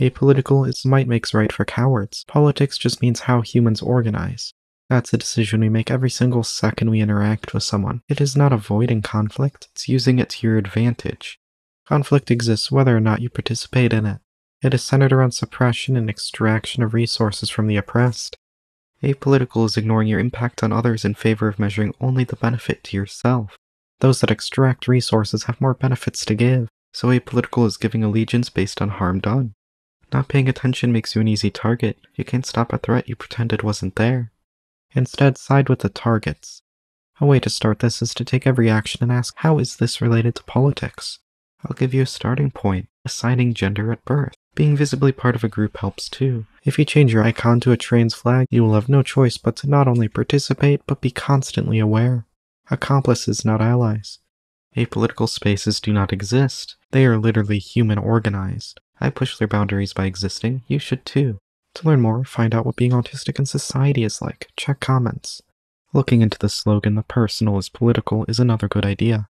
Apolitical is might makes right for cowards. Politics just means how humans organize. That's a decision we make every single second we interact with someone. It is not avoiding conflict, it's using it to your advantage. Conflict exists whether or not you participate in it. It is centered around suppression and extraction of resources from the oppressed. Apolitical is ignoring your impact on others in favor of measuring only the benefit to yourself. Those that extract resources have more benefits to give, so apolitical is giving allegiance based on harm done. Not paying attention makes you an easy target. You can't stop a threat you pretended wasn't there. Instead, side with the targets. A way to start this is to take every action and ask, how is this related to politics? I'll give you a starting point, assigning gender at birth. Being visibly part of a group helps too. If you change your icon to a trans flag, you will have no choice but to not only participate, but be constantly aware. Accomplices, not allies. Apolitical spaces do not exist. They are literally human organized. I push their boundaries by existing, you should too. To learn more, find out what being autistic in society is like, check comments. Looking into the slogan, the personal is political, is another good idea.